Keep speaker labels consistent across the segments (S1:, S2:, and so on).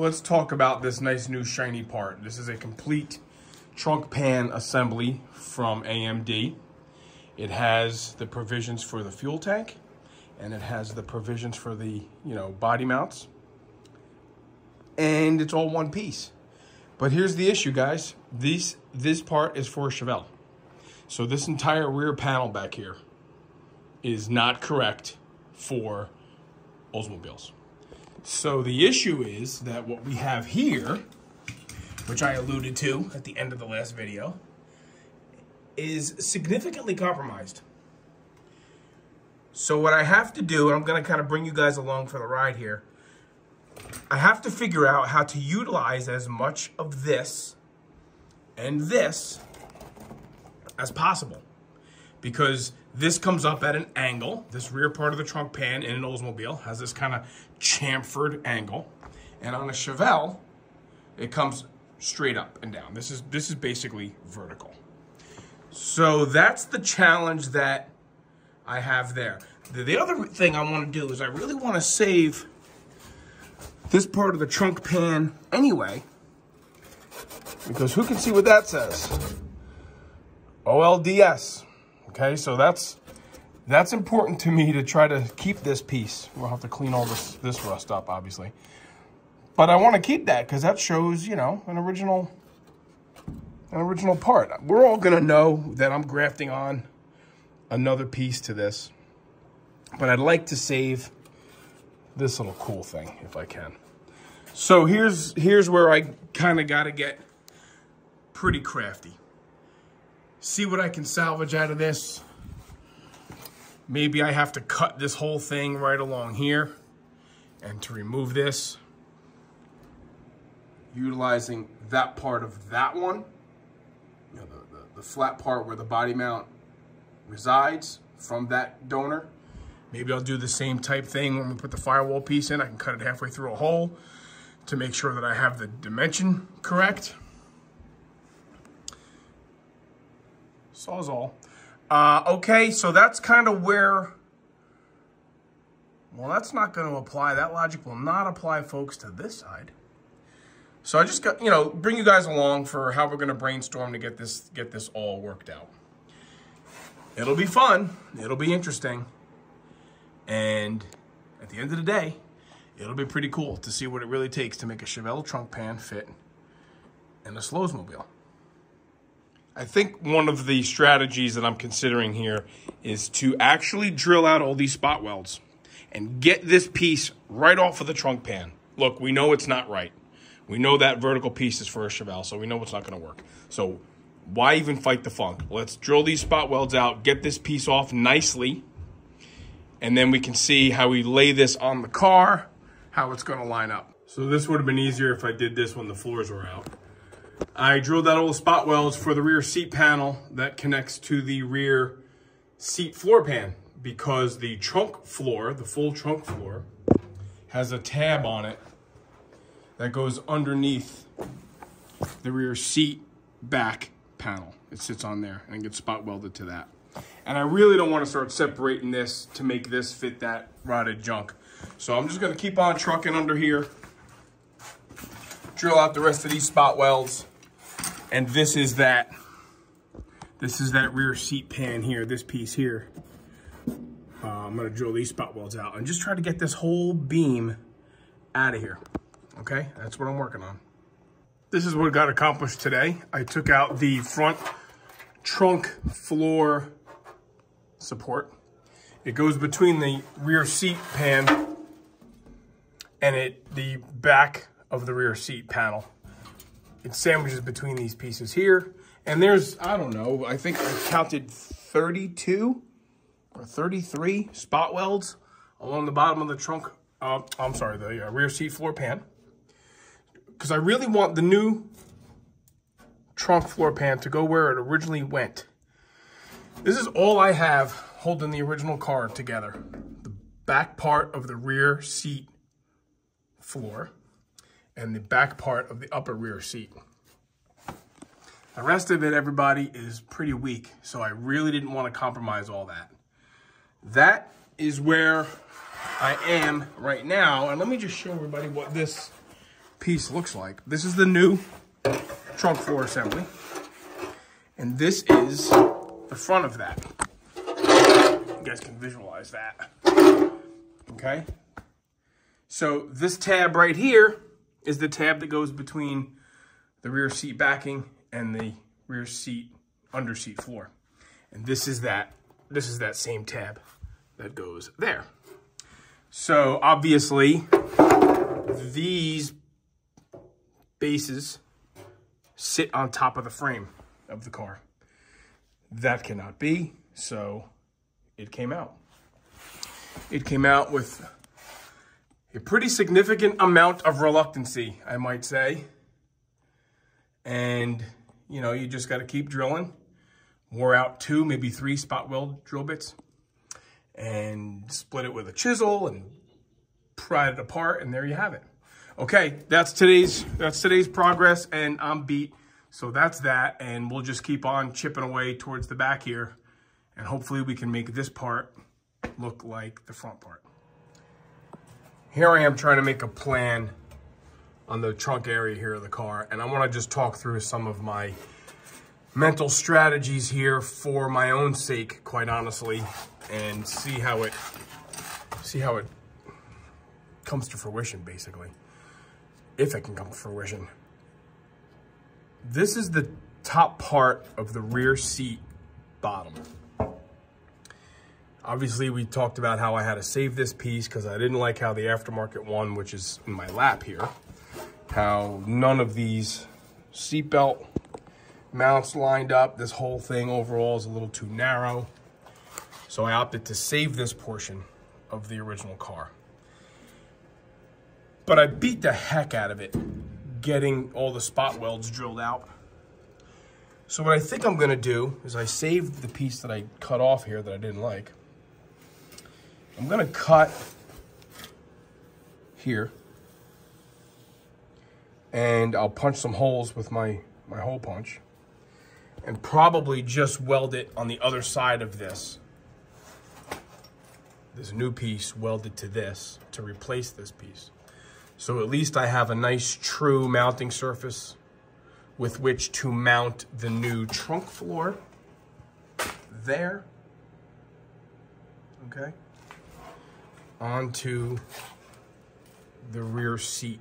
S1: Let's talk about this nice new shiny part. This is a complete trunk pan assembly from AMD. It has the provisions for the fuel tank and it has the provisions for the, you know, body mounts. And it's all one piece. But here's the issue, guys. This, this part is for Chevelle. So this entire rear panel back here is not correct for Oldsmobiles. So the issue is that what we have here, which I alluded to at the end of the last video, is significantly compromised. So what I have to do, and I'm going to kind of bring you guys along for the ride here, I have to figure out how to utilize as much of this and this as possible. Because this comes up at an angle. This rear part of the trunk pan in an Oldsmobile has this kind of chamfered angle. And on a Chevelle, it comes straight up and down. This is, this is basically vertical. So that's the challenge that I have there. The, the other thing I want to do is I really want to save this part of the trunk pan anyway. Because who can see what that says? OLDS. Okay, so that's that's important to me to try to keep this piece. We'll have to clean all this, this rust up, obviously. But I want to keep that because that shows, you know, an original an original part. We're all going to know that I'm grafting on another piece to this. But I'd like to save this little cool thing if I can. So here's here's where I kind of got to get pretty crafty. See what I can salvage out of this. Maybe I have to cut this whole thing right along here. And to remove this, utilizing that part of that one, you know, the, the, the flat part where the body mount resides from that donor. Maybe I'll do the same type thing when we put the firewall piece in. I can cut it halfway through a hole to make sure that I have the dimension correct. Sawzall. Uh, okay, so that's kind of where, well, that's not going to apply. That logic will not apply, folks, to this side. So I just got, you know, bring you guys along for how we're going to brainstorm to get this, get this all worked out. It'll be fun. It'll be interesting. And at the end of the day, it'll be pretty cool to see what it really takes to make a Chevelle trunk pan fit in a Slowsmobile. I think one of the strategies that I'm considering here is to actually drill out all these spot welds and get this piece right off of the trunk pan. Look, we know it's not right. We know that vertical piece is for a Chevelle, so we know it's not going to work. So why even fight the funk? Let's drill these spot welds out, get this piece off nicely, and then we can see how we lay this on the car, how it's going to line up. So this would have been easier if I did this when the floors were out. I drilled all the spot welds for the rear seat panel that connects to the rear seat floor pan because the trunk floor, the full trunk floor, has a tab on it that goes underneath the rear seat back panel. It sits on there and gets spot welded to that. And I really don't want to start separating this to make this fit that rotted junk. So I'm just going to keep on trucking under here, drill out the rest of these spot welds, and this is that, this is that rear seat pan here, this piece here. Uh, I'm gonna drill these spot welds out and just try to get this whole beam out of here. Okay, that's what I'm working on. This is what got accomplished today. I took out the front trunk floor support. It goes between the rear seat pan and it the back of the rear seat panel it sandwiches between these pieces here. And there's, I don't know, I think I counted 32 or 33 spot welds along the bottom of the trunk, uh, I'm sorry, the uh, rear seat floor pan. Because I really want the new trunk floor pan to go where it originally went. This is all I have holding the original car together. The back part of the rear seat floor and the back part of the upper rear seat. The rest of it, everybody, is pretty weak, so I really didn't want to compromise all that. That is where I am right now, and let me just show everybody what this piece looks like. This is the new trunk floor assembly. And this is the front of that. You guys can visualize that. Okay? So this tab right here is the tab that goes between the rear seat backing and the rear seat under seat floor. And this is that this is that same tab that goes there. So obviously these bases sit on top of the frame of the car. That cannot be, so it came out. It came out with a pretty significant amount of reluctancy, I might say. And, you know, you just got to keep drilling. Wore out two, maybe three spot weld drill bits and split it with a chisel and pried it apart and there you have it. Okay, that's today's that's today's progress and I'm beat. So that's that and we'll just keep on chipping away towards the back here and hopefully we can make this part look like the front part. Here I am trying to make a plan on the trunk area here of the car and I want to just talk through some of my mental strategies here for my own sake, quite honestly, and see how it see how it comes to fruition, basically. If it can come to fruition. This is the top part of the rear seat bottom. Obviously, we talked about how I had to save this piece because I didn't like how the aftermarket one, which is in my lap here, how none of these seatbelt mounts lined up. This whole thing overall is a little too narrow. So I opted to save this portion of the original car. But I beat the heck out of it getting all the spot welds drilled out. So what I think I'm gonna do is I saved the piece that I cut off here that I didn't like. I'm gonna cut here and I'll punch some holes with my, my hole punch and probably just weld it on the other side of this. A new piece welded to this to replace this piece. So at least I have a nice true mounting surface with which to mount the new trunk floor there. Okay. Onto the rear seat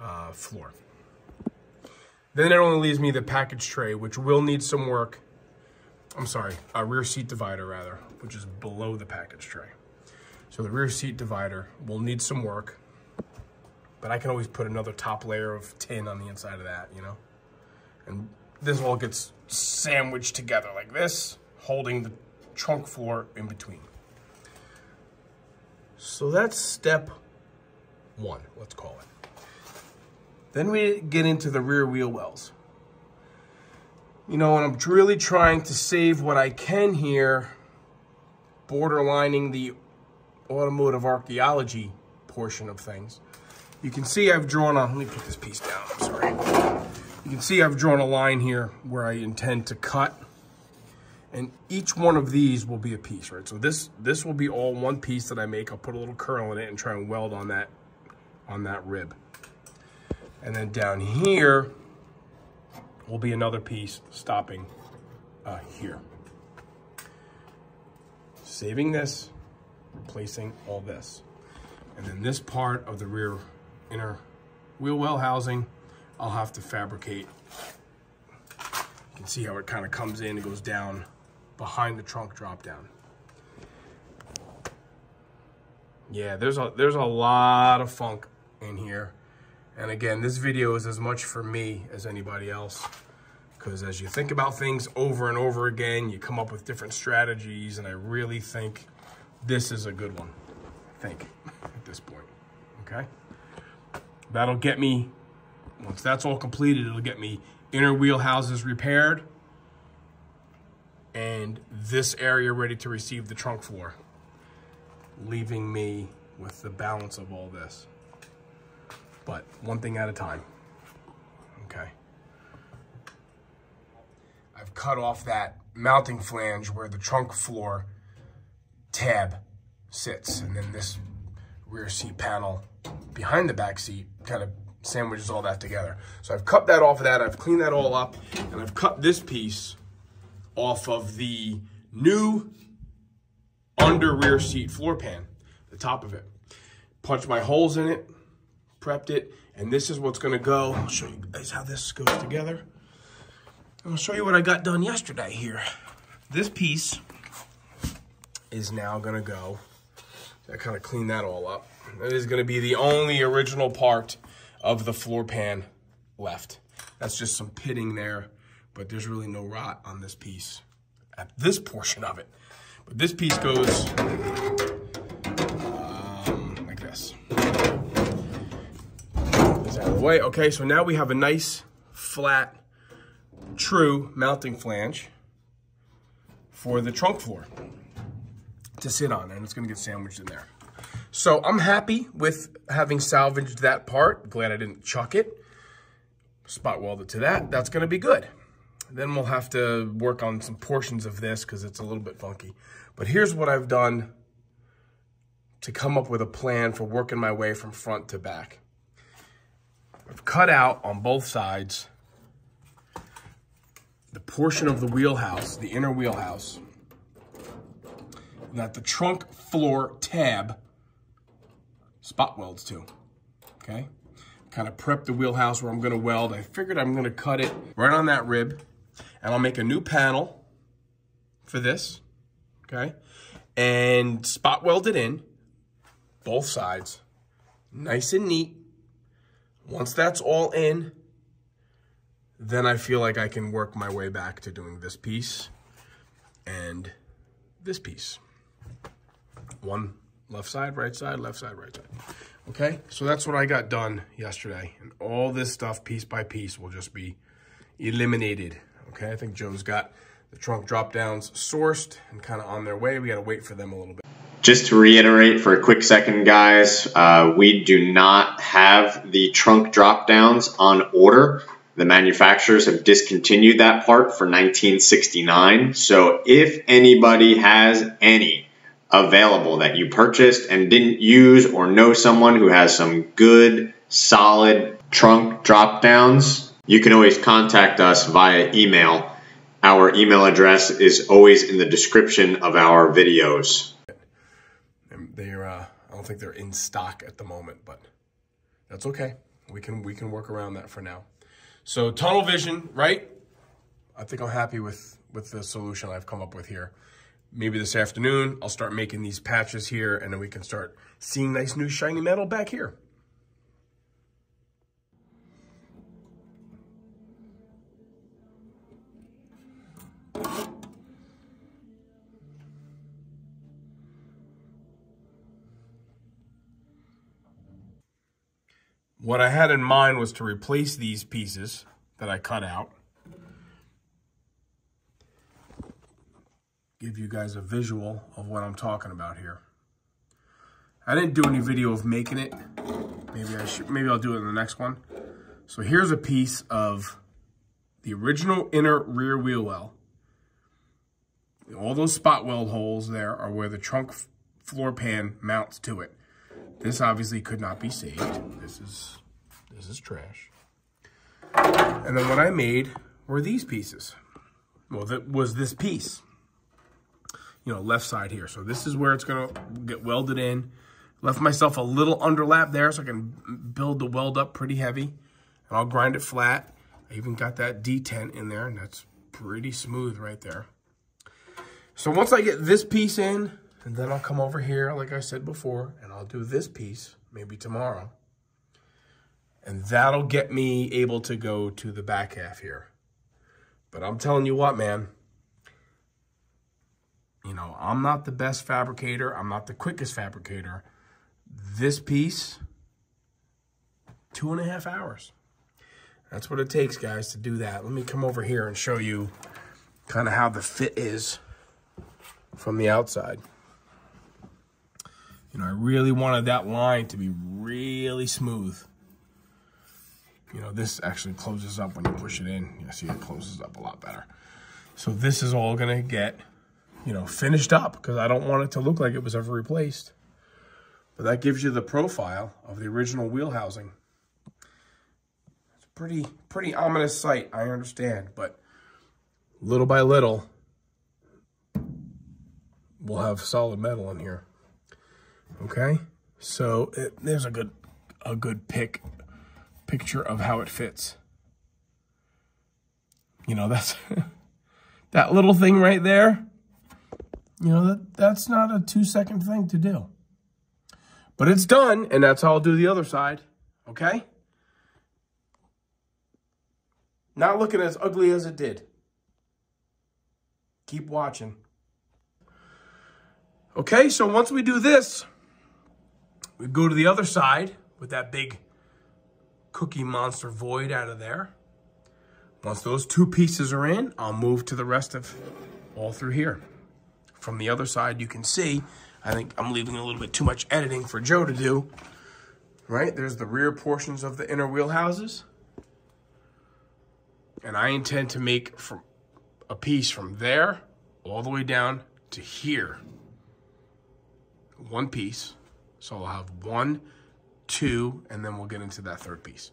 S1: uh, floor. Then it only leaves me the package tray, which will need some work. I'm sorry, a rear seat divider rather, which is below the package tray. So the rear seat divider will need some work, but I can always put another top layer of tin on the inside of that, you know? And this all gets sandwiched together like this, holding the trunk floor in between. So that's step one, let's call it. Then we get into the rear wheel wells. You know, and I'm really trying to save what I can here, borderlining the automotive archaeology portion of things. You can see I've drawn a, let me put this piece down, I'm sorry. You can see I've drawn a line here where I intend to cut and each one of these will be a piece, right? So this this will be all one piece that I make. I'll put a little curl in it and try and weld on that on that rib. And then down here will be another piece stopping uh, here. Saving this, replacing all this. And then this part of the rear inner wheel well housing, I'll have to fabricate. You can see how it kind of comes in and goes down behind the trunk drop down. Yeah, there's a there's a lot of funk in here. And again, this video is as much for me as anybody else. Because as you think about things over and over again, you come up with different strategies. And I really think this is a good one. I think at this point. Okay. That'll get me, once that's all completed, it'll get me inner wheel houses repaired and this area ready to receive the trunk floor, leaving me with the balance of all this but one thing at a time, okay? I've cut off that mounting flange where the trunk floor tab sits, and then this rear seat panel behind the back seat kind of sandwiches all that together. So I've cut that off of that, I've cleaned that all up, and I've cut this piece off of the new under rear seat floor pan, the top of it. Punched my holes in it, prepped it, and this is what's gonna go. I'll show you guys how this goes together. I'll show you what I got done yesterday here. This piece is now gonna go, I kind of clean that all up. That is gonna be the only original part of the floor pan left. That's just some pitting there, but there's really no rot on this piece at this portion of it. But this piece goes um, like this. This out of the way. Okay, so now we have a nice, flat, true mounting flange for the trunk floor to sit on, and it's gonna get sandwiched in there. So I'm happy with having salvaged that part. Glad I didn't chuck it. Spot welded to that. That's going to be good. Then we'll have to work on some portions of this because it's a little bit funky. But here's what I've done to come up with a plan for working my way from front to back. I've cut out on both sides the portion of the wheelhouse, the inner wheelhouse, that the trunk floor tab spot welds to, okay? Kind of prep the wheelhouse where I'm gonna weld. I figured I'm gonna cut it right on that rib and I'll make a new panel for this, okay? And spot weld it in, both sides, nice and neat. Once that's all in, then I feel like I can work my way back to doing this piece and this piece. One Left side, right side, left side, right side. Okay, so that's what I got done yesterday. And all this stuff, piece by piece, will just be eliminated. Okay, I think Joe's got the trunk drop downs sourced and kind of on their way. We got to wait for them a little bit.
S2: Just to reiterate for a quick second, guys, uh, we do not have the trunk drop downs on order. The manufacturers have discontinued that part for 1969. So if anybody has any available that you purchased and didn't use or know someone who has some good, solid trunk drop downs, you can always contact us via email. Our email address is always in the description of our videos.
S1: They're, uh, I don't think they're in stock at the moment, but that's okay. We can we can work around that for now. So tunnel vision, right? I think I'm happy with with the solution I've come up with here maybe this afternoon, I'll start making these patches here and then we can start seeing nice new shiny metal back here. What I had in mind was to replace these pieces that I cut out give you guys a visual of what I'm talking about here. I didn't do any video of making it. Maybe I should, maybe I'll do it in the next one. So here's a piece of the original inner rear wheel well. All those spot weld holes there are where the trunk floor pan mounts to it. This obviously could not be saved. This is, this is trash. And then what I made were these pieces. Well, that was this piece you know, left side here. So this is where it's to get welded in. Left myself a little underlap there so I can build the weld up pretty heavy. And I'll grind it flat. I even got that detent in there, and that's pretty smooth right there. So once I get this piece in, and then I'll come over here, like I said before, and I'll do this piece, maybe tomorrow. And that'll get me able to go to the back half here. But I'm telling you what, man, you know, I'm not the best fabricator. I'm not the quickest fabricator. This piece, two and a half hours. That's what it takes, guys, to do that. Let me come over here and show you kind of how the fit is from the outside. You know, I really wanted that line to be really smooth. You know, this actually closes up when you push it in. You see it closes up a lot better. So this is all going to get you know, finished up because I don't want it to look like it was ever replaced. But that gives you the profile of the original wheel housing. It's a pretty, pretty ominous sight, I understand, but little by little, we'll have solid metal in here. Okay, so it, there's a good, a good pick, picture of how it fits. You know, that's that little thing right there. You know, that that's not a two second thing to do. But it's done, and that's how I'll do the other side. Okay? Not looking as ugly as it did. Keep watching. Okay, so once we do this, we go to the other side with that big cookie monster void out of there. Once those two pieces are in, I'll move to the rest of all through here. From the other side, you can see, I think I'm leaving a little bit too much editing for Joe to do. Right, there's the rear portions of the inner wheel houses. And I intend to make from a piece from there all the way down to here. One piece. So I'll have one, two, and then we'll get into that third piece.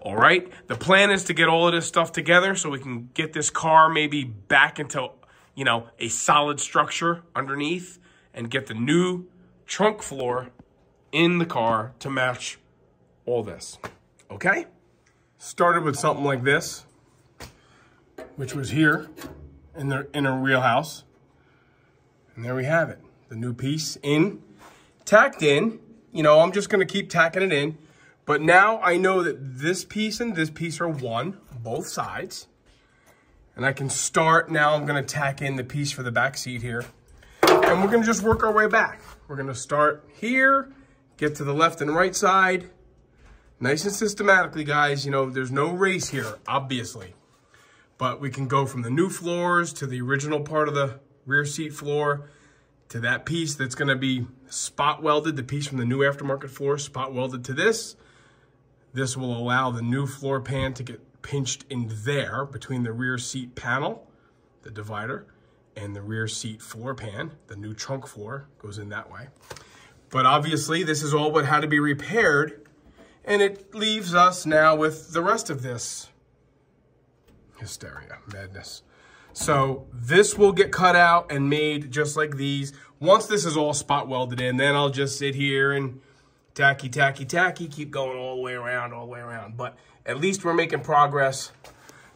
S1: All right, the plan is to get all of this stuff together so we can get this car maybe back into, you know, a solid structure underneath and get the new trunk floor in the car to match all this, okay? Started with something like this, which was here in the inner wheelhouse. And there we have it, the new piece in, tacked in, you know, I'm just gonna keep tacking it in. But now I know that this piece and this piece are one, both sides. And I can start, now I'm gonna tack in the piece for the back seat here. And we're gonna just work our way back. We're gonna start here, get to the left and right side. Nice and systematically, guys. You know, there's no race here, obviously. But we can go from the new floors to the original part of the rear seat floor to that piece that's gonna be spot welded, the piece from the new aftermarket floor, spot welded to this. This will allow the new floor pan to get pinched in there between the rear seat panel, the divider, and the rear seat floor pan. The new trunk floor goes in that way. But obviously this is all what had to be repaired and it leaves us now with the rest of this hysteria, madness. So this will get cut out and made just like these. Once this is all spot welded in, then I'll just sit here and tacky, tacky, tacky, keep going all the way around, all the way around. But at least we're making progress.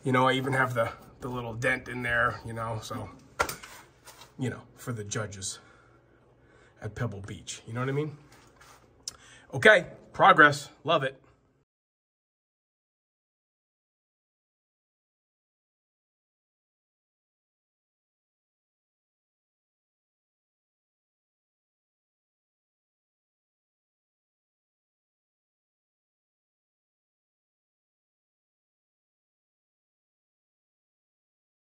S1: You know, I even have the, the little dent in there, you know, so, you know, for the judges at Pebble Beach. You know what I mean? Okay, progress. Love it.